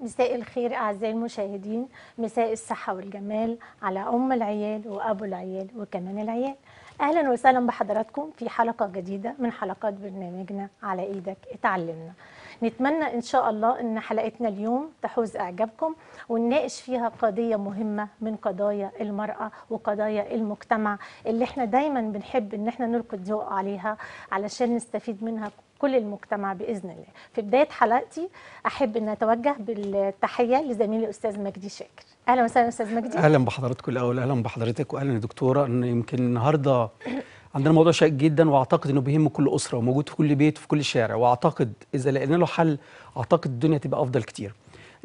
مساء الخير أعزائي المشاهدين مساء الصحة والجمال على أم العيال وأبو العيال وكمان العيال. أهلا وسهلا بحضراتكم في حلقة جديدة من حلقات برنامجنا على إيدك. اتعلمنا. نتمنى إن شاء الله إن حلقتنا اليوم تحوز إعجابكم ونناقش فيها قضية مهمة من قضايا المرأة وقضايا المجتمع اللي إحنا دايما بنحب إن إحنا نلقي الضوء عليها علشان نستفيد منها كل المجتمع بإذن الله. في بداية حلقتي أحب إن أتوجه بالتحية لزميلي الأستاذ مجدي شاكر. أهلا وسهلا أستاذ مجدي. أهلا بحضرتك الأول أهلا بحضرتك واهلا يا دكتورة إن يمكن النهارده عندنا موضوع شائك جدا وأعتقد إنه بيهم كل أسرة وموجود في كل بيت وفي كل شارع وأعتقد إذا لقينا له حل أعتقد الدنيا تبقى أفضل كتير.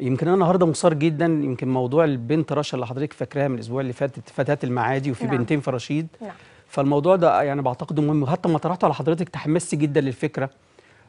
يمكن أنا النهارده مثار جدا يمكن موضوع البنت رشا اللي حضرتك فاكراها من الأسبوع اللي فات فتاة المعادي وفي نعم. بنتين في رشيد. نعم. فالموضوع ده يعني بعتقده مهم وحتى لما طرحته على حضرتك تحمست جدا للفكرة.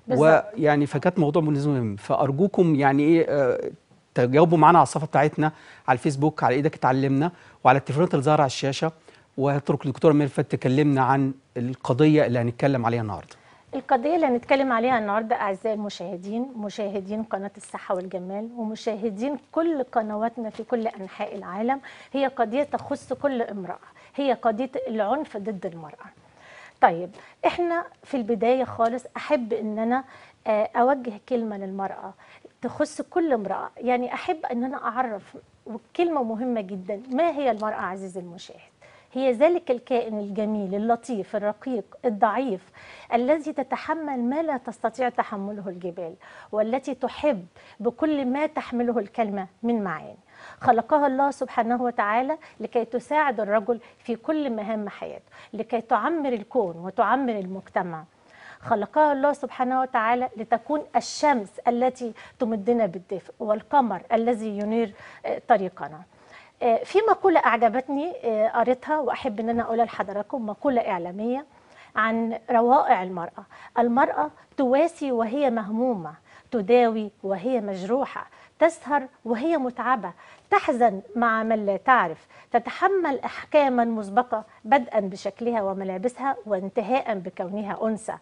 ويعني فكانت موضوع بالنسبة مهم فأرجوكم يعني إيه آه، تجاوبوا معانا على الصفحة بتاعتنا على الفيسبوك على إيدك اتعلمنا وعلى التليفونات اللي ظاهره على الشاشة وهترك الدكتوره ميرفت تكلمنا عن القضية اللي هنتكلم عليها النهارده. القضية اللي هنتكلم عليها النهاردة أعزائي المشاهدين مشاهدين قناة الصحة والجمال ومشاهدين كل قنواتنا في كل أنحاء العالم. هي قضية تخص كل امرأة. هي قضية العنف ضد المرأة. طيب إحنا في البداية خالص أحب أن أنا آه، أوجه كلمة للمرأة تخص كل امرأة. يعني أحب أن أنا أعرف وكلمة مهمة جدا. ما هي المرأة عزيزي المشاهد؟ هي ذلك الكائن الجميل اللطيف الرقيق الضعيف الذي تتحمل ما لا تستطيع تحمله الجبال والتي تحب بكل ما تحمله الكلمة من معاني. خلقها الله سبحانه وتعالى لكي تساعد الرجل في كل مهام حياته لكي تعمر الكون وتعمر المجتمع. خلقها الله سبحانه وتعالى لتكون الشمس التي تمدنا بالدفء والقمر الذي ينير آه، طريقنا. في مقولة أعجبتني آه، قريتها وأحب أن أنا أقولها لحضراتكم مقولة إعلامية عن روائع المرأة. المرأة تواسي وهي مهمومة تداوي وهي مجروحة تسهر وهي متعبة تحزن مع من لا تعرف تتحمل أحكاما مسبقة بدءا بشكلها وملابسها وانتهاء بكونها أنثى.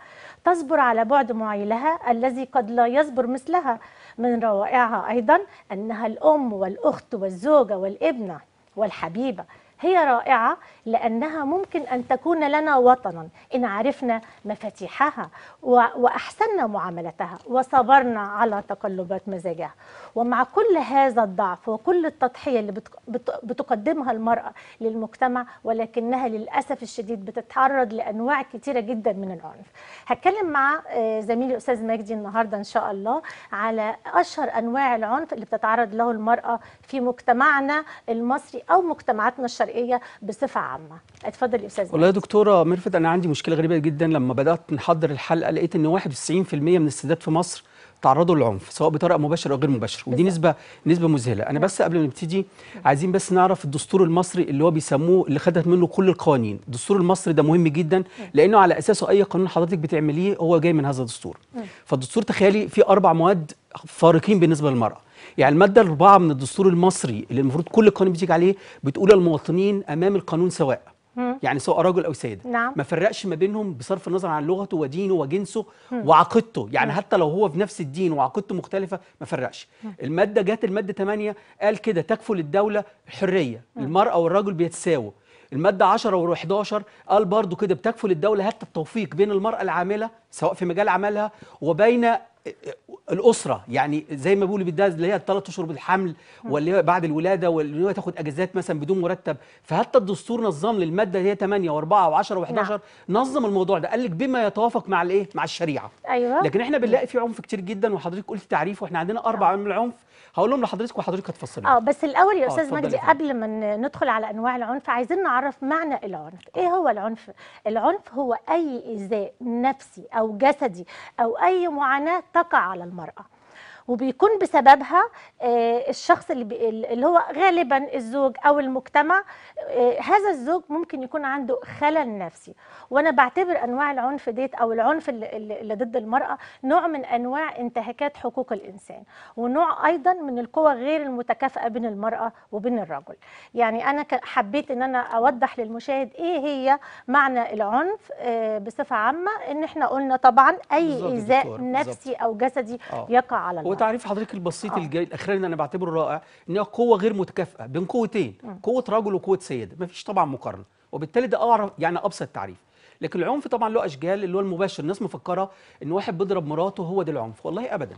تصبر على بعد معيلها الذي قد لا يصبر مثلها. من روائعها أيضا أنها الأم والأخت والزوجة والابنة والحبيبة. هي رائعة لأنها ممكن أن تكون لنا وطنا. إن عرفنا مفاتيحها وأحسننا معاملتها وصبرنا على تقلبات مزاجها. ومع كل هذا الضعف وكل التضحية اللي بت- بت- بتقدمها المرأة للمجتمع ولكنها للأسف الشديد بتتعرض لأنواع كتيرة جدا من العنف. هتكلم مع آه، زميلي أستاذ مجدي النهاردة إن شاء الله على أشهر أنواع العنف اللي بتتعرض له المرأة في مجتمعنا المصري أو مجتمعاتنا الشرقية بصفة عامة. اتفضل يا أستاذ والله يا. دكتورة ميرفت أنا عندي مشكلة غريبة جدا. لما بدأت نحضر الحلقة لقيت إن 91% من السيدات في مصر تعرضوا للعنف سواء بطريقة مباشرة أو غير مباشرة. ودي نسبة نسبة مذهلة. أنا بس قبل ما نبتدي عايزين بس نعرف الدستور المصري اللي هو بيسموه اللي خدت منه كل القوانين. الدستور المصري ده مهم جدا لأنه على أساسه أي قانون حضرتك بتعمليه هو جاي من هذا الدستور. فالدستور تخيلي فيه أربع مواد فارقين بالنسبة للمرأة. يعني المادة الاربعه من الدستور المصري اللي المفروض كل القوانين بتيجي عليه بتقول المواطنين أمام القانون سواء. يعني سواء رجل أو سيدة. نعم. ما فرقش ما بينهم بصرف النظر عن لغته ودينه وجنسه وعقيدته. يعني حتى لو هو في نفس الدين وعقيدته مختلفة ما فرقش. المادة جت المادة 8 قال كده تكفل الدولة الحريه المراه والرجل بيتساووا. المادة 10 و11 قال برضو كده بتكفل الدولة حتى التوفيق بين المرأة العاملة سواء في مجال عملها وبين الأسرة يعني زي ما بيقولوا بالده اللي هي الثلاث أشهر بالحمل واللي هي بعد الولادة واللي هي تاخد أجازات مثلا بدون مرتب. فحتى الدستور نظم لي المادة هي 8 و4 و10 و11 نعم. نظم الموضوع ده قال لك بما يتوافق مع الإيه؟ مع الشريعة. أيوة. لكن إحنا بنلاقي في عنف كتير جدا وحضرتك قلت تعريف وإحنا عندنا أربع من العنف. هقول لهم لحضرتك وحضرتك هتفصلي. آه بس الأول يا آه، أستاذ مجدي. قبل ما ندخل على أنواع العنف عايزين نعرف معنى العنف. إيه هو العنف؟ العنف هو أي ايذاء نفسي أو جسدي أو أي معاناة تقع على المرأة. وبيكون بسببها آه، الشخص اللي, اللي هو غالبا الزوج أو المجتمع آه، هذا الزوج ممكن يكون عنده خلل نفسي وأنا بعتبر أنواع العنف ديت أو العنف اللي, ضد المرأة نوع من أنواع انتهاكات حقوق الإنسان ونوع أيضا من القوى غير المتكافئة بين المرأة وبين الرجل يعني أنا حبيت إن أنا أوضح للمشاهد إيه هي معنى العنف آه، بصفة عامة إن إحنا قلنا طبعا أي إيذاء. نفسي أو جسدي آه. يقع على هو تعريف حضرتك البسيط آه. الجاي الاخراني اللي أنا بعتبره رائع إن هي قوة غير متكافئة بين قوتين قوة رجل وقوة سيدة مفيش طبعا مقارنة وبالتالي ده أعرف يعني أبسط تعريف. لكن العنف طبعا له أشكال اللي هو المباشر الناس مفكرة إن واحد بيضرب مراته هو ده العنف والله ابدا.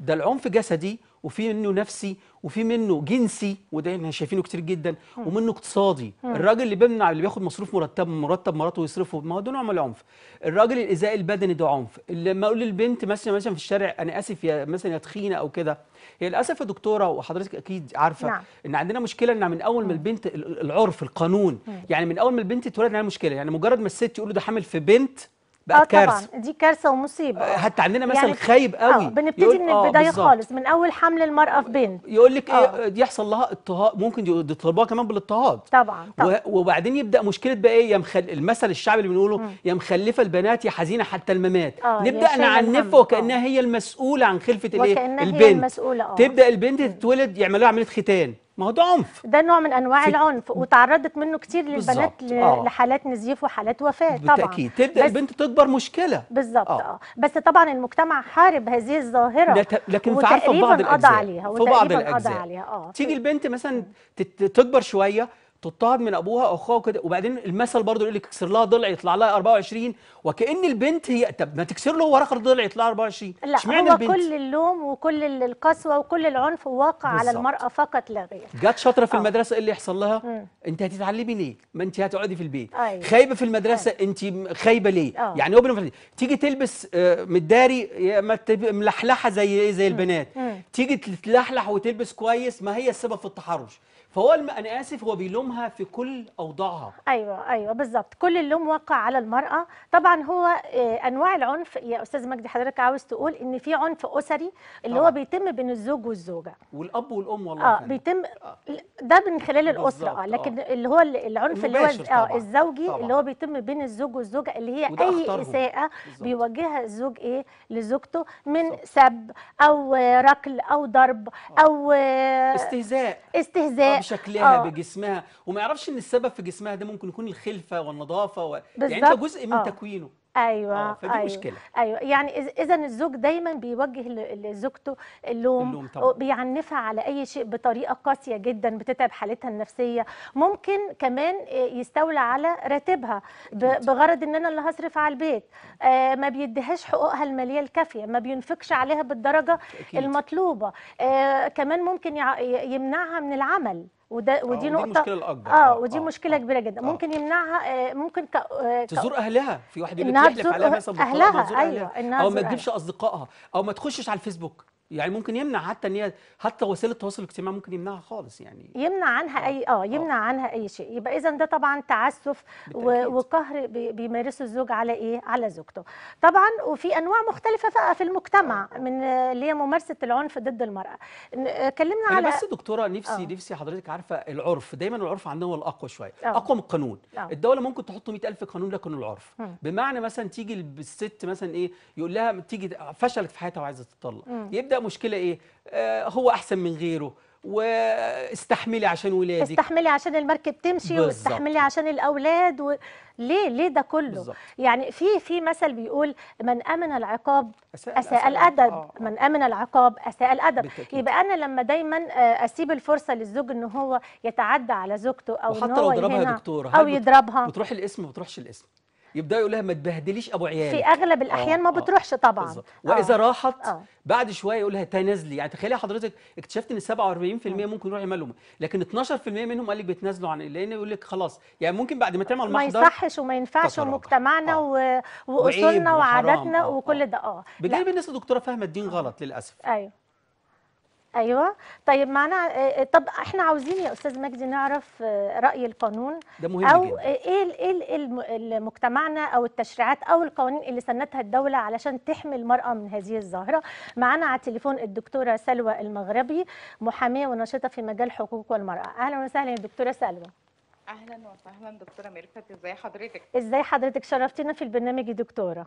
ده العنف جسدي وفي منه نفسي وفي منه جنسي وده إحنا شايفينه كتير جدا ومنه اقتصادي. الراجل اللي بيمنع اللي بياخد مصروف مرتب مرتب مراته ويصرفه ما هو ده نوع من العنف. الراجل الايذاء البدني ده عنف. لما أقول للبنت مثلا مثلا في الشارع أنا آسف يا مثلا يا تخينة أو كده. هي للأسف يا دكتورة وحضرتك أكيد عارفة نعم. إن عندنا مشكلة ان من أول ما البنت ال- العرف القانون. يعني من أول ما البنت اتولد عندنا مشكلة. يعني مجرد ما الست يقولوا ده حامل في بنت بقت طبعا. كارثة. دي كارثة ومصيبة. آه. حتى عندنا مثل يعني خايب قوي. آه بنبتدي من آه، البداية بالظبط. خالص من أول حمل المرأة في بنت. يقول لك آه. إيه يحصل لها اضطهاد ممكن يطلبوها كمان بالاضطهاد. طبعا طبعا. وبعدين يبدأ مشكلة بقى إيه يا مخل... المثل الشعبي اللي بنقوله يا مخلفة البنات يا حزينة حتى الممات. آه، نبدأ. نعنفها وكأنها هي المسؤولة عن خلفة الإيه وكأنها هي البنت. المسؤولة، آه. تبدأ البنت تتولد يعملوا لها عملية ختان. ما هو ده عنف. ده نوع من أنواع في- العنف وتعرضت منه كتير للبنات ل- آه. لحالات نزيف وحالات وفاة طبعا. بالتأكيد. تبدأ بس- البنت تكبر مشكلة. بالظبط آه. آه. بس طبعا المجتمع حارب هذه الظاهرة. لت- لكن في بعض الأجزاء. عليها في بعض الأجزاء. عليها آه. تيجي البنت مثلا تت- تكبر شوية تضطهد من أبوها أو أخوها وكده. وبعدين المثل برضه يقول لك اكسر لها ضلع يطلع لها 24 وكأن البنت هي طب ما تكسر له هو اخر ضلع يطلع 24 لا هو البنت؟ كل اللوم وكل ال- القسوة وكل العنف واقع على. المرأة فقط لا غير. جت شاطرة في آه. المدرسة إيه اللي يحصل لها؟ مم. أنت هتتعلمي ليه؟ ما أنت هتقعدي في البيت. أيوة. خايبة في المدرسة أنت م- خايبة ليه؟ آه. يعني بنفرض- تيجي تلبس آه، متداري ملحلحة زي زي البنات. مم. تيجي تتلحلح وتلبس كويس ما هي السبب في التحرش. فهو الم... أنا آسف هو بيلومها في كل أوضاعها أيوه أيوه بالظبط كل اللوم وقع على المرأة طبعا هو آه، أنواع العنف يا أستاذ مجدي حضرتك عاوز تقول إن في عنف أسري اللي هو طبعاً. بيتم بين الزوج والزوجة والأب والأم والله آه. بيتم ده من خلال الأسرة بالظبط، آه لكن آه. اللي هو ال- العنف اللي هو طبعاً، الزوجي طبعاً. اللي هو بيتم بين الزوج والزوجة اللي هي أي. إساءة. بيوجهها الزوج إيه لزوجته من بالظبط. سب أو آه، ركل أو ضرب أو آه، استهزاء استهزاء آه، بشكلها آه. بجسمها وما يعرفش إن السبب في جسمها ده ممكن يكون الخلفة والنظافة و... يعني أنت. جزء من آه. تكوينه أيوه آه، فدي أيوة. مشكلة. أيوه يعني اذا الزوج دايما بيوجه لزوجته اللوم, اللوم طبعاً. بيعنفها على أي شيء بطريقة قاسية جدا بتتعب حالتها النفسية ممكن كمان يستولى على راتبها بغرض إن أنا اللي هصرف على البيت آه ما بيديهاش حقوقها المالية الكافية ما بينفقش عليها بالدرجة أكيد. المطلوبة آه كمان ممكن يمنعها من العمل وده ودي ودي نقطة المشكلة الأكبر. آه آه، ودي آه، مشكلة آه. كبيرة جدا آه. ممكن يمنعها آه ممكن ك... آه تزور أهلها في واحد يقول لك تزور عليها مثلا أيوة، أهلها. إنها أو ما تجيبش أصدقائها أو ما تخشش على الفيسبوك يعني ممكن يمنع حتى إن هي حتى وسيلة التواصل الاجتماعي ممكن يمنعها خالص يعني. يمنع عنها اي آه. يمنع عنها أي شيء. يبقى اذا ده طبعا تعسف بالتأكيد. وقهر بي- بيمارسه الزوج على إيه؟ على زوجته. طبعا وفي أنواع مختلفة بقى في المجتمع من آه، اللي هي ممارسة العنف ضد المرأة. آه، اتكلمنا أنا على بس دكتورة نفسي آه. نفسي حضرتك عارفة العرف. دايما العرف عندنا هو الأقوى شوية. آه. أقوى من القانون. آه. الدولة ممكن تحط 100000 قانون لكن العرف. بمعنى مثلا تيجي الست مثلا إيه يقول لها تيجي فشلت في حياتها وعايزة تطلق مم. يبدا مشكلة إيه؟ آه هو أحسن من غيره واستحملي عشان ولادك. استحملي عشان المركب تمشي بالظبط. واستحملي عشان الأولاد و... ليه؟ ليه ده كله؟ بالظبط. يعني في في مثل بيقول من آمن العقاب أساء- أساء الأدب. آه، آه. من آمن العقاب أساء الأدب. بالتأكيد. يبقى أنا لما دايما آه، أسيب الفرصة للزوج إن هو يتعدى على زوجته أو إن هو لو ضربها يا دكتوره أو يضربها. بتروح الاسم ما بتروحش الاسم؟ يبداوا يقول لها ما تبهدليش أبو عيالك في أغلب الأحيان ما آه، بتروحش طبعا بالظبط آه. واذا راحت آه. بعد شوية يقول لها تنازلي يعني تخيلي حضرتك اكتشفت إن 47% ممكن يروح يملوا لكن 12% منهم قال لك بيتنازلوا عن لأن يقول لك خلاص يعني ممكن بعد ما تعمل ما محضر يصحش وما ينفعش. ومجتمعنا آه. وأصولنا. وعاداتنا آه، وكل آه. ده آه بجانب. الناس الدكتوره فاهمه الدين غلط للأسف أيوه أيوه. طيب معنا آه، طب إحنا عاوزين يا أستاذ مجدي نعرف آه، رأي القانون. ده مهم أو جدا. إيه إيه إيه ال- مجتمعنا أو التشريعات أو القوانين اللي سنتها الدولة علشان تحمي المرأة من هذه الظاهرة. معنا على التليفون الدكتورة سلوى المغربي محامية وناشطة في مجال حقوق والمراه أهلا وسهلا يا دكتورة سلوى. أهلا وسهلا دكتورة ميرفت ازي حضرتك؟ إزاي حضرتك؟ شرفتينا في البرنامج يا دكتورة.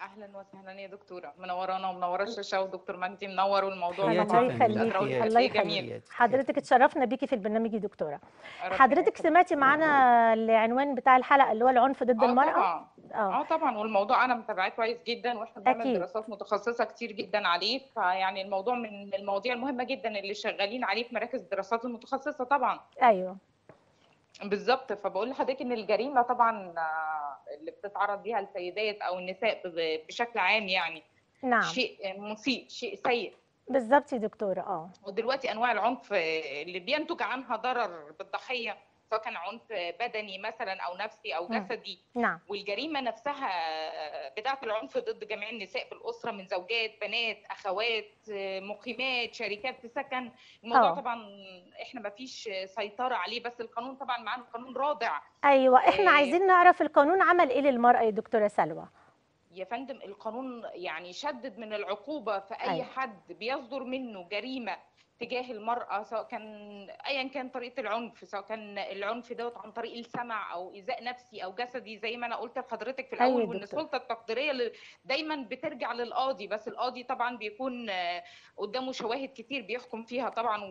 أهلا وسهلا يا دكتورة. منورانا ومنوره الشاشة ودكتور مجدي منور والموضوع الله. يخليكي. الله يخليكي جميل حضرتك اتشرفنا بيكي في البرنامج يا دكتورة. حضرتك يخليك. سمعتي معانا العنوان بتاع الحلقة اللي هو العنف ضد آه المرأة؟ طبعا. آه. آه طبعا. والموضوع أنا متابعاه كويس جدا وإحنا بنعمل أكيد. دراسات متخصصة كتير جدا عليه. فيعني الموضوع من المواضيع المهمة جدا اللي شغالين عليه في مراكز الدراسات المتخصصة طبعا. أيوه. بالظبط. فبقول لحضرتك إن الجريمة طبعا آه، اللي بتتعرض ليها السيدات أو النساء بشكل عام يعني. نعم. شيء مسيء شيء سيء. بالظبط يا دكتورة آه. ودلوقتي أنواع العنف اللي بينتج عنها ضرر بالضحية. سواء كان عنف بدني مثلا أو نفسي أو. جسدي نعم والجريمة نفسها بتاعة العنف ضد جميع النساء في الأسرة من زوجات بنات أخوات مقيمات شركات في سكن الموضوع آه. طبعا إحنا ما فيش سيطرة عليه بس القانون طبعا معانا قانون رادع أيوه إحنا إيه. عايزين نعرف القانون عمل إيه للمرأة يا دكتورة سلوى يا فندم القانون يعني شدد من العقوبة في أي أيوة. حد بيصدر منه جريمة تجاه المرأة سواء كان أيا كان طريقة العنف سواء كان العنف دوت عن طريق السمع أو إيذاء نفسي أو جسدي زي ما أنا قلت لحضرتك في أيوة الأول يا وإن. السلطة التقديرية اللي دايما بترجع للقاضي بس القاضي طبعا بيكون آه، قدامه شواهد كتير بيحكم فيها طبعا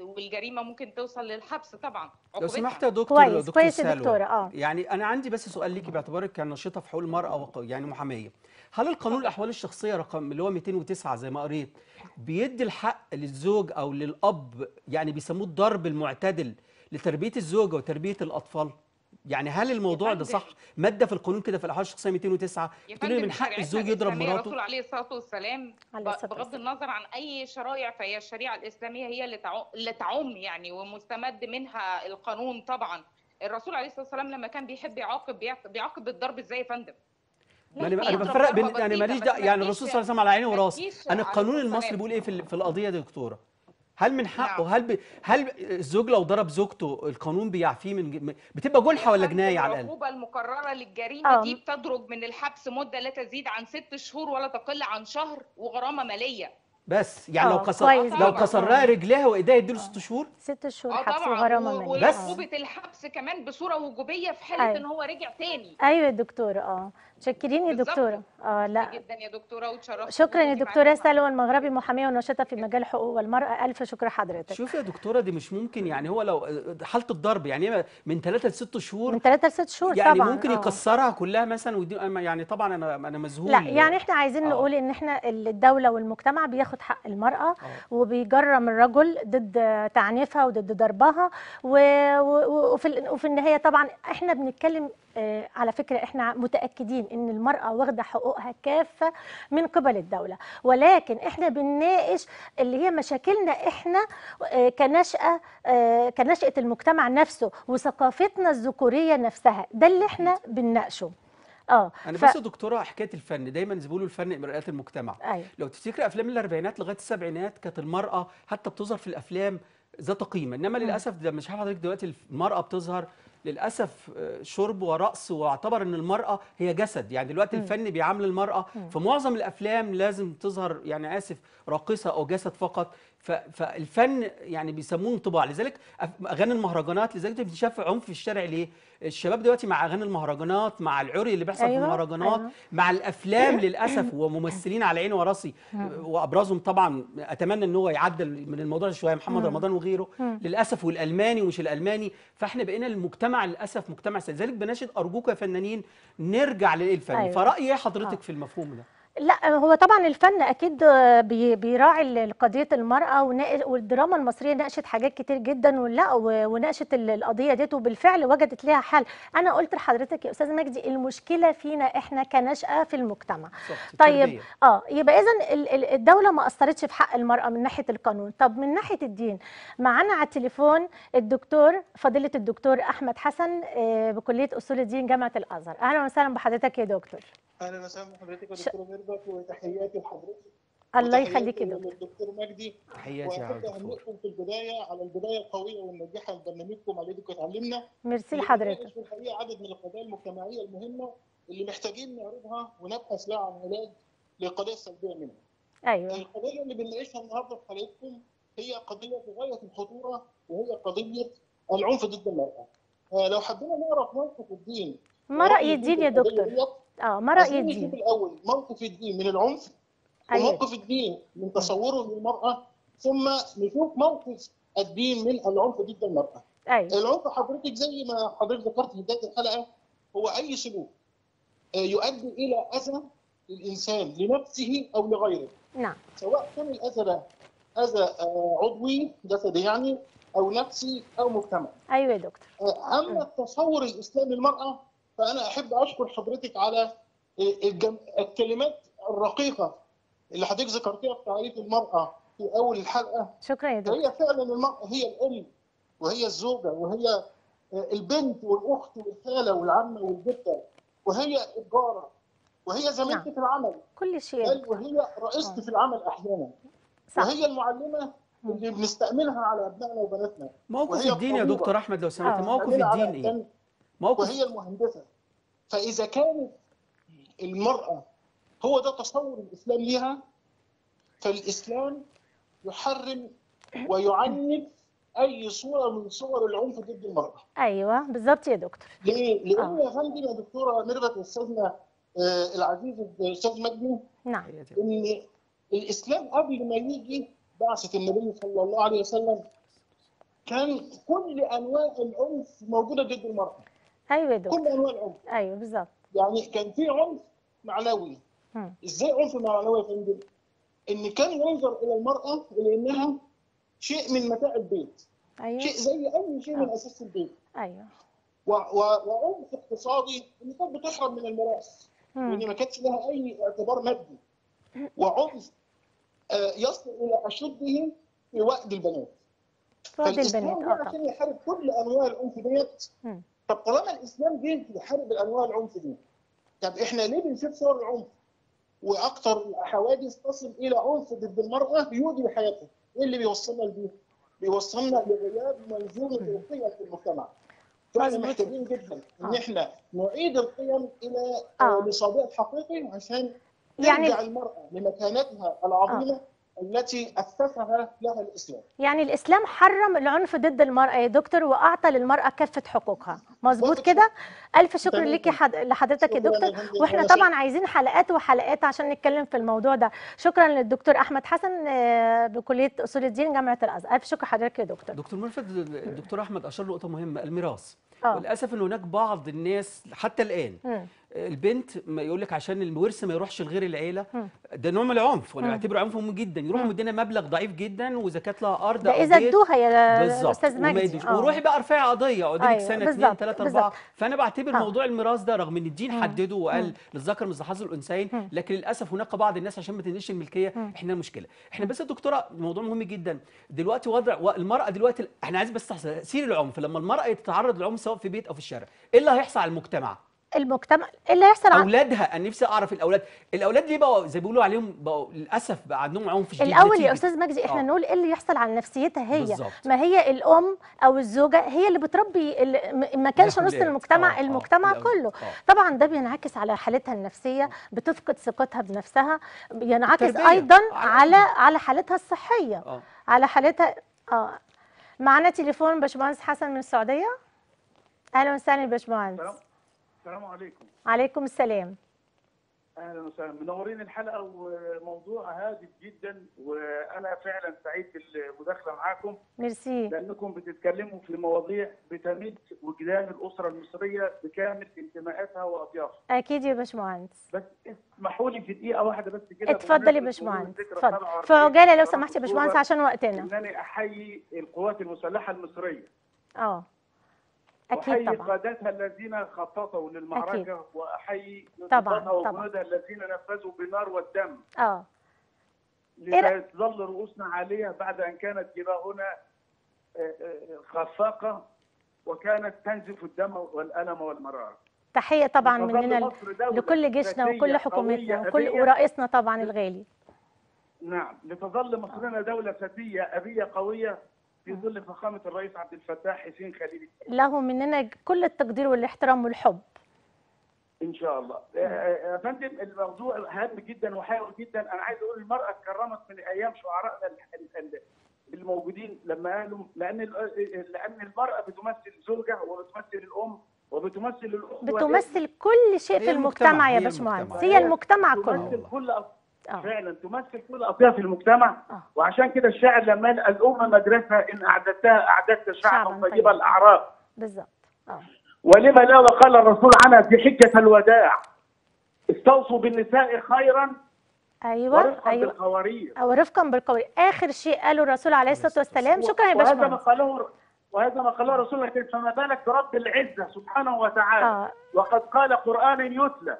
والجريمة ممكن توصل للحبس طبعا لو. سمحت يا دكتور كويس دكتور كويس يا سلوى. دكتورة آه يعني أنا عندي بس سؤال ليكي باعتبارك كناشطه في حقوق المرأة وق- يعني محامية هل القانون الأحوال الشخصية رقم اللي هو 209 زي ما قريت بيدي الحق للزوج أو للأب يعني بيسموه الضرب المعتدل لتربية الزوجه وتربية الأطفال يعني هل الموضوع ده. صح مادة في القانون كده في الأحوال الشخصية 209 يا تقول لي فندم من حق الزوج يضرب مراته الرسول عليه الصلاة والسلام بغض. النظر عن أي شرائع فهي الشريعة الإسلامية هي اللي تعم, اللي تعم يعني ومستمد منها القانون طبعا الرسول عليه الصلاة والسلام لما كان بيحب يعاقب بيعاقب, بيعاقب بالضرب إزاي يا فندم؟ ما أنا بفرق بين يعني ماليش ما يعني الرسول صلى الله عليه وسلم على عيني وراسي أنا القانون المصري. بيقول إيه في ال- في القضية دي يا دكتورة هل من حقه نعم. هل ب... هل الزوج لو ضرب زوجته القانون بيعفيه من ج- بتبقى جنحة ولا جناية على الأقل العقوبة المقررة للجريمة آه. دي بتدرج من الحبس مدة لا تزيد عن ست شهور ولا تقل عن شهر وغرامة مالية بس يعني لو آه، كسر كويس لو طبعاً. كسر لها رجليها وإيديها يديله ست شهور ست شهور آه حبس وغرامه ماليه بس. آه. وعقوبة الحبس كمان بصورة وجوبية في حالة أيوة. إن هو رجع تاني أيوه يا دكتورة آه متشكرين يا. دكتورة آه لا جدا يا دكتورة وتشرفت شكرا يا دكتورة. سلوى المغربي محامية وناشطه في مجال حقوق والمرأة ألف شكر حضرتك شوف يا دكتورة دي مش ممكن يعني هو لو حالة الضرب يعني من ثلاثة لست شهور من ثلاثة لست شهور يعني طبعا ممكن آه. يكسرها كلها مثلا يعني طبعا أنا أنا مذهول لا يعني إحنا عايزين آه. نقول إن إحنا الدولة والمجتمع بياخد حق المرأة آه. وبيجرم الرجل ضد تعنيفها وضد ضربها وفي وفي النهاية طبعا إحنا بنتكلم آه، على فكرة إحنا متأكدين إن المرأة واخدة حقوقها كافة من قبل الدولة. ولكن إحنا بنناقش اللي هي مشاكلنا إحنا آه، كنشأة آه، كنشأة المجتمع نفسه وثقافتنا الذكورية نفسها. ده اللي إحنا بنناقشه. آه أنا ف- بس يا دكتورة حكاية الفن. دايما بيقولوا الفن مرآة المجتمع. أيوه. لو تفتكر أفلام الأربعينات لغاية السبعينات كانت المرأة حتى بتظهر في الأفلام ذات قيمة. إنما للأسف ده مش عارف حضرتك دلوقتي المرأة بتظهر للأسف آه، شرب ورقص واعتبر إن المرأة هي جسد. يعني دلوقتي الفن بيعامل المرأة في معظم الأفلام لازم تظهر يعني آسف راقصة أو جسد فقط. فالفن يعني بيسموه انطباع. لذلك أغاني المهرجانات لذلك بتشاف عنف في الشارع ليه؟ الشباب دلوقتي مع أغاني المهرجانات مع العري اللي بيحصل في أيوة، المهرجانات أيوة. مع الأفلام للأسف وممثلين على عيني وراسي. وأبرزهم طبعا أتمنى ان هو يعدل من الموضوع شوية محمد رمضان وغيره. للأسف والألماني ومش الألماني. فإحنا بقينا المجتمع للأسف مجتمع سيء. لذلك بناشد ارجوكم يا فنانين نرجع للفن. أيوة. فرأي إيه حضرتك آه. في المفهوم ده؟ لا هو طبعا الفن أكيد بي- بيراعي قضية المرأة والدراما المصرية ناقشت حاجات كتير جدا ولا وناقشت ال- القضية ديت وبالفعل وجدت لها حل. أنا قلت لحضرتك يا أستاذ مجدي المشكلة فينا إحنا كنشأة في المجتمع. بالظبط طيب. آه يبقى اذا الدولة ما اثرتش في حق المرأة من ناحية القانون. طب من ناحية الدين معانا على التليفون الدكتور فضيلة الدكتور أحمد حسن آه، بكلية أصول الدين جامعة الأزهر. أهلا وسهلا بحضرتك يا دكتور. أهلا وسهلا بحضرتك يا دكتوره ميرفت وتحياتي لحضرتك. الله يخليك يا دكتور. للدكتور مجدي. تحياتي يا دكتور. في البداية على البداية القوية والناجحة لبرنامجكم على يدكم اتعلمنا ميرسي لحضرتك. في الحقيقة عدد من القضايا المجتمعية المهمة اللي محتاجين نعرضها ونبحث لها عن علاج للقضايا السلبية منها. أيوه. القضية اللي بنناقشها النهارده في حلقتكم هي قضية في غاية الخطورة وهي قضية العنف ضد المرأة. آه، لو حبينا نعرف موقف الدين ما رأي الدين يا دكتور؟ آه ما رأي الدين. الأول؟ موقف الدين من العنف أيوه. وموقف الدين من تصوره للمرأة ثم نشوف موقف الدين من العنف ضد المرأة. أيوه. العنف حضرتك زي ما حضرتك ذكرت في بداية الحلقة هو أي سلوك آه، يؤدي إلى أذى للإنسان لنفسه أو لغيره. نعم. سواء كان الأذى ده أذى آه، عضوي جسدي يعني أو نفسي أو مجتمعي. أيوه يا دكتور. آه، أما التصور الإسلامي للمرأة فأنا أحب أشكر حضرتك على آه، الجم... الكلمات الرقيقة اللي حضرتك ذكرتيها في تعريف المرأة في أول الحلقة. شكرا يا دكتور. هي فعلا المرأة هي الأم وهي الزوجة وهي البنت والأخت والخالة والعمة والجدة وهي الجارة وهي زميلتي في العمل. كل شيء بل وهي رئيستي في العمل أحيانا. صح. وهي المعلمة اللي بنستأمنها على أبنائنا وبناتنا. موقف الدين يا. دكتور أحمد لو سمحت آه. موقف الدين إيه؟ موقف. وهي المهندسة. فإذا كانت المرأة هو ده تصور الإسلام ليها فالإسلام يحرم ويعنف أي صورة من صور العنف ضد المرأة. أيوه بالظبط يا دكتور. ليه؟ لأن آه. يا فندم يا دكتورة ميرفت أستاذنا آه، العزيز الأستاذ مجدي نعم. إن الإسلام قبل ما يجي بعثة النبي صلى الله عليه وسلم كان كل أنواع العنف موجودة ضد المرأة. أيوه يا دكتور. كل أنواع العنف أيوه بالظبط يعني كان في عنف معنوي. إزاي عنف معنوي يا فندم؟ إن كان ينظر إلى المرأة إلى إنها شيء من متاع البيت، أيوه. شيء زي أي شيء من أساس البيت، أيوه. وعنف اقتصادي إن كانت بتحرم من الميراث،. وإن ما كانش لها أي اعتبار مادي، وعنف آه، يصل إلى أشده في وأد البنات. فالإسلام طبعا. عشان يحارب كل أنواع العنف ديت. طب طالما الإسلام جه يحارب الأنواع العنف دي طب إحنا ليه بنشوف صور العنف وأكثر الحوادث تصل إلى عنف ضد المرأة يؤذي بحياتها إيه اللي بيوصلنا لدي؟ بيوصلنا لغياب منظومة القيم في المجتمع فاحنا. محتاجين جدا إن آه. إحنا نعيد القيم إلى آه. لصديق حقيقي عشان يعني- ترجع المرأة لمكانتها العظيمة التي أسسها لها الإسلام. يعني الإسلام حرم العنف ضد المرأة يا دكتور وأعطى للمرأة كافه حقوقها. مظبوط كده؟ ألف شكر ليكي. حد... لحضرتك يا دكتور. وإحنا طبعا عايزين حلقات وحلقات عشان نتكلم في الموضوع ده. شكرا للدكتور أحمد حسن آه، بكلية أصول الدين جامعة الأزهر. ألف شكر حضرتك يا دكتور. دكتور مرفد الدكتور أحمد أشار لنقطه مهمة الميراث. آه. وللأسف إن هناك بعض الناس حتى الآن مم. البنت ما يقول لك عشان الورث ما يروحش لغير العيلة. ده نوع من العنف وأنا. بعتبره عنف مهم جدا يروحوا. مدينا مبلغ ضعيف جدا وإذا كانت لها أرض ده إذا ادوها يا أستاذ مجدي آه. وروحي بقى ارفعي قضية اقعدي لك أيوة، سنة بالظبط، اثنين ثلاثة أربعة بالظبط. فأنا بعتبر آه. موضوع الميراث ده رغم إن الدين. حدده وقال. للذكر مثل حظ الأنثيين. لكن للأسف هناك بعض الناس عشان ما تنقلش الملكية. إحنا مشكلة إحنا بس يا دكتورة موضوع مهم جدا دلوقتي وضع المرأة دلوقتي إحنا عايز بس تاثير العنف لما المرأة تتعرض للعنف سواء في بيت أو في الشارع إيه اللي هيحصل على المجتمع المجتمع إيه اللي هيحصل أولادها أنا نفسي أعرف الأولاد الأولاد ليه بقوا زي ما بيقولوا عليهم بقوا للأسف بقى عندهم عنف شديد الأول يا أستاذ مجدي إحنا آه. نقول إيه اللي يحصل على نفسيتها هي بالظبط. ما هي الأم أو الزوجة هي اللي بتربي ال- م- ما كانش نص. المجتمع آه، آه، المجتمع الأولاد. كله آه. طبعا ده بينعكس على حالتها النفسية بتفقد ثقتها بنفسها بينعكس التربية. أيضا على على على حالتها الصحية آه على حالتها آه معانا تليفون باشمهندس حسن من السعودية أهلا وسهلا يا باشمهندس السلام عليكم. عليكم السلام. أهلا وسهلا. منورين الحلقة وموضوع هادف جدا وأنا فعلا سعيد بالمداخلة معاكم. ميرسي. لأنكم بتتكلموا في مواضيع بتمس وجدان الأسرة المصرية بكامل انتماءاتها واطيافها أكيد يا باشمهندس. بس اسمحوا لي في دقيقة واحدة بس كده. اتفضل يا باشمهندس. اتفضل. 47 في عجاله لو سمحت يا باشمهندس عشان وقتنا. إنني أحيي القوات المسلحة المصرية. آه. أكيد طبعا. قادتها الذين خططوا للمعركة وأحيي طبعاً،. وجنودها الذين نفذوا بالنار والدم. آه. إيه لتظل رؤوسنا عالية بعد أن كانت جباهنا آه، آه، خفاقة وكانت تنزف الدم والألم والمرار تحية طبعا مننا لكل جيشنا وكل حكومتنا وكل. ورئيسنا طبعا الغالي. نعم لتظل مصرنا دولة فتية أبية قوية في ظل فخامة الرئيس عبد الفتاح حسين خليل. له مننا كل التقدير والاحترام والحب. إن شاء الله. آه، آه، يا فندم الموضوع هام جدا وحيوي جدا. أنا عايز أقول المرأة اتكرمت من أيام شعرائنا ال- ال- الموجودين لما قالوا لأن لأن المرأة بتمثل زوجه وبتمثل الأم وبتمثل الأخوة. بتمثل كل شيء في المجتمع، المجتمع يا باشمهندس. هي المجتمع كله. تمثل كل آه. فعلا تمثل كل أطياف المجتمع آه. وعشان كده الشاعر لما قال الأمة مدرسة إن أعددتها أعددت شعباً طيب. طيباً. الاعراق بالظبط. آه. ولما لا وقال الرسول عنها في حجه الوداع استوصوا بالنساء خيرا أيوه ورفقا أيوه. بالقوارير. أو رفقا بالقول آخر شيء قاله الرسول عليه الصلاة والسلام. شكرا يا وهذا ما باشمهندس قاله وهذا ما قاله رسول الله فما بالك برب العزة سبحانه وتعالى. آه. وقد قال قرآن يتلى.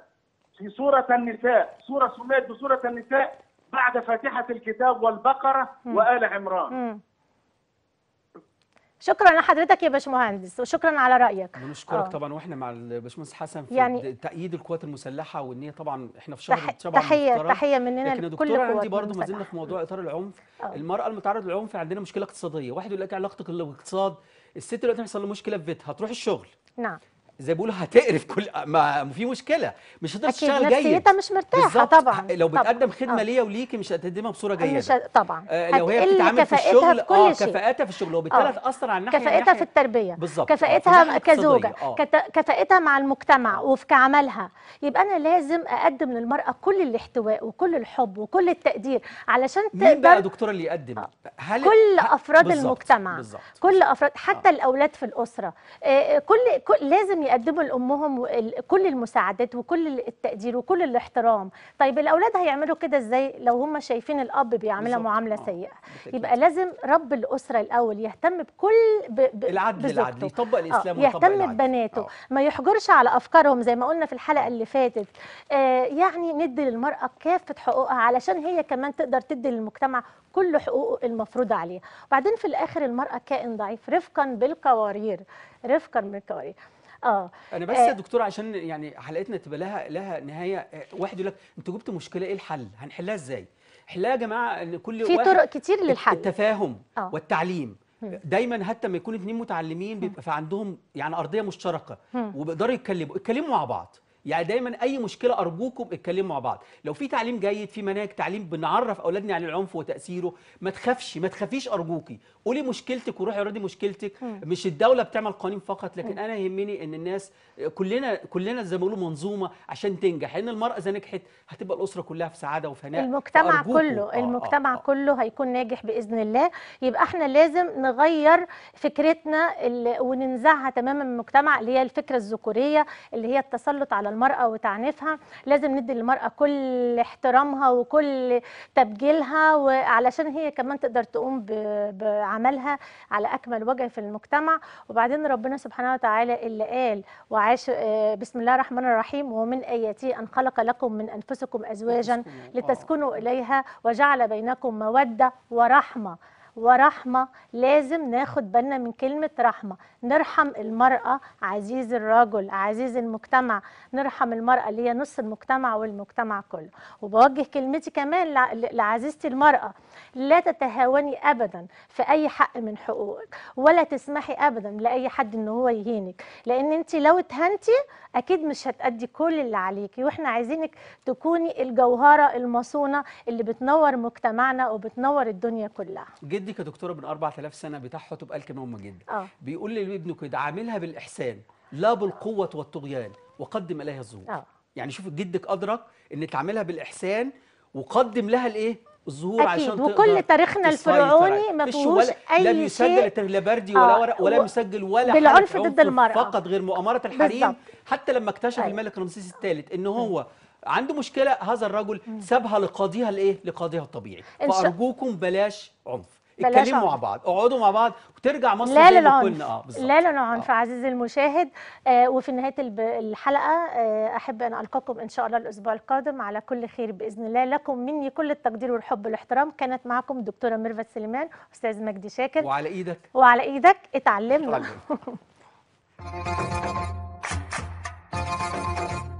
في سورة النساء سورة سميت بسورة النساء بعد فاتحة الكتاب والبقرة وآل عمران مم. شكرا لحضرتك يا باشمهندس وشكرا على رأيك بنشكرك آه. طبعا وإحنا مع الباشمهندس حسن في يعني- تأييد القوات المسلحة وان هي طبعا إحنا في شهر تح... طبعا تحيه. تحية مننا لكن يا لكل دكتورة عندي برضه ما زلنا. في موضوع إطار العنف آه. المرأة المتعرض للعنف عندنا مشكلة اقتصادية واحد يقول لك علاقتك بالاقتصاد الست دلوقتي هيحصل لها مشكلة في بيتها هتروح الشغل نعم زي بيقولوا هتقرف كل ما في مشكلة. مش هتقدر تشتغل جيد. نفسيتها مش مرتاحة بالظبط. طبعا. لو. بتقدم خدمة آه. ليا وليكي مش هتقدمها بصورة جيدة. مش طبعا. آه، لو هي بتتعامل في الشغل في آه كفاءتها في الشغل. وبالتالي آه. هتاثر على الناحية كفاءتها في التربية. بالظبط. آه، كفاءتها كزوجة. آه. كفاءتها مع المجتمع وفي عملها يبقى أنا لازم أقدم للمرأة كل الاحتواء وكل الحب وكل التقدير علشان مين بقى يا تقدر دكتوره اللي يقدم؟ هل كل أفراد بالظبط، المجتمع. بالظبط. كل أفراد حتى الأولاد في الأسرة. آه، كل, كل لازم يقدموا لأمهم كل المساعدات وكل التقدير وكل الاحترام طيب الأولاد هيعملوا كده إزاي لو هم شايفين الأب بيعملها. معاملة آه، سيئة. يبقى لازم رب الأسرة الأول يهتم بكل ب... ب... العدل. العدل يطبق الإسلام آه، يهتم العدل. ببناته آه. ما يحجرش على أفكارهم زي ما قلنا في الحلقة اللي فاتت آه يعني ندي للمرأة كافة حقوقها علشان هي كمان تقدر تدي للمجتمع كل حقوقه المفروضه عليها وبعدين في الآخر المرأة كائن ضعيف رفقا بالقوارير رفقا بالقوارير آه. أنا بس آه. يا دكتوره عشان يعني حلقتنا تبقى لها لها نهاية آه، واحد يقول لك أنتوا جبتوا مشكلة إيه الحل؟ هنحلها إزاي؟ حلها يا جماعة إن كل في طرق كتير للحل. التفاهم آه. والتعليم. دايما حتى لما يكون اتنين متعلمين بيبقى في عندهم يعني أرضية مشتركة وبيقدروا يتكلموا اتكلموا مع بعض. يعني دايما أي مشكلة أرجوكم اتكلموا مع بعض. لو في تعليم جيد في مناهج تعليم بنعرف أولادنا عن العنف وتأثيره ما تخافش ما تخافيش أرجوكي. قولي مشكلتك وروحي اوريدي مشكلتك. مش الدولة بتعمل قوانين فقط لكن أنا يهمني إن الناس كلنا كلنا زي ما بيقولوا منظومة عشان تنجح. لأن المرأة إذا نجحت هتبقى الأسرة كلها في سعادة وفناء المجتمع. كله آه، آه، المجتمع آه. كله هيكون ناجح بإذن الله. يبقى إحنا لازم نغير فكرتنا وننزعها تماما من المجتمع اللي هي الفكرة الذكورية اللي هي التسلط على المرأة وتعنيفها لازم ندي للمرأة كل احترامها وكل تبجيلها وعلشان هي كمان تقدر تقوم بعملها على أكمل وجه في المجتمع وبعدين ربنا سبحانه وتعالى اللي قال وعاش آه، بسم الله الرحمن الرحيم ومن اياته أن خلق لكم من أنفسكم ازواجا لتسكنوا- آه. لتسكنوا إليها وجعل بينكم مودة ورحمة ورحمة. لازم ناخد بالنا من كلمة رحمة. نرحم المرأة عزيز الرجل عزيز المجتمع. نرحم المرأة اللي هي نص المجتمع والمجتمع كله. وبوجه كلمتي كمان لع- لعزيزتي المرأة. لا تتهاوني أبدا في أي حق من حقوقك ولا تسمحي أبدا لأي حد إن هو يهينك. لأن أنت لو اتهنتي أكيد مش هتأدي كل اللي عليكي. وإحنا عايزينك تكوني الجوهرة المصونة اللي بتنور مجتمعنا وبتنور الدنيا كلها. جدي كدكتوره من 4000 سنة بتاع حتب قال كلمه مهمه جدا آه. بيقول لابنه كده عاملها بالإحسان لا بالقوة والطغيان وقدم إليها الظهور. آه. يعني شوف جدك أدرك إن تعملها بالإحسان وقدم لها الإيه؟ الظهور أكيد، عشان وكل تقدر تاريخنا تسيطر الفرعوني. ما فيهوش ولا أي لم يسجل شيء. لا بردي ولا آه، ورق ولا مسجل ولا بالعنف ضد المرأة. فقط غير مؤامرة الحريم. بالظبط. حتى لما اكتشف أيوة. الملك رمسيس الثالث إن هو عنده مشكلة هذا الرجل سابها لقاضيها الإيه؟ لقاضيها الطبيعي. فأرجوكم بلاش عنف. اتكلموا مع. بعض اقعدوا مع بعض وترجع مصر لا زي ما كنا. آه بالظبط. لا للعنف آه. عزيزي المشاهد. آه وفي نهاية الحلقة آه أحب أن ألقاكم إن شاء الله الأسبوع القادم على كل خير بإذن الله. لكم مني كل التقدير والحب والإحترام. كانت معكم دكتورة ميرفت سليمان أستاذ مجدي شاكر. وعلى إيدك. وعلى إيدك. اتعلمنا. اتعلم.